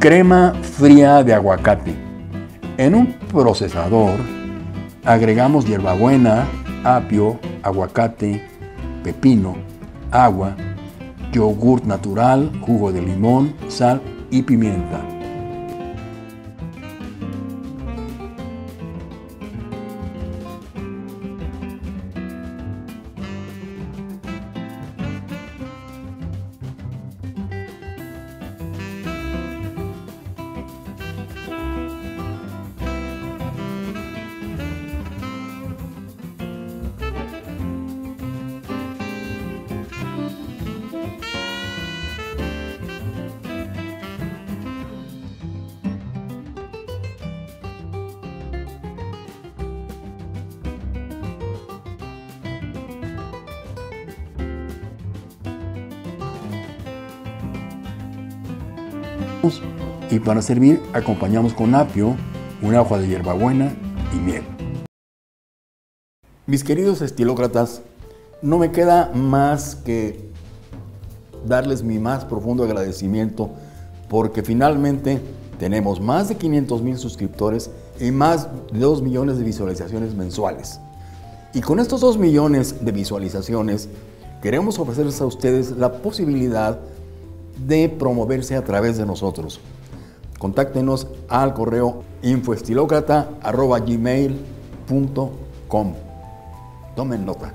Crema fría de aguacate. En un procesador agregamos hierbabuena, apio, aguacate, pepino, agua, yogur natural, jugo de limón, sal y pimienta. Y para servir acompañamos con apio, una hoja de hierbabuena y miel. Mis queridos estilócratas, no me queda más que darles mi más profundo agradecimiento porque finalmente tenemos más de 500 mil suscriptores y más de 2 millones de visualizaciones mensuales. Y con estos 2 millones de visualizaciones queremos ofrecerles a ustedes la posibilidad de promoverse a través de nosotros. Contáctenos al correo infoestilocrata.gmail.com. Tomen nota.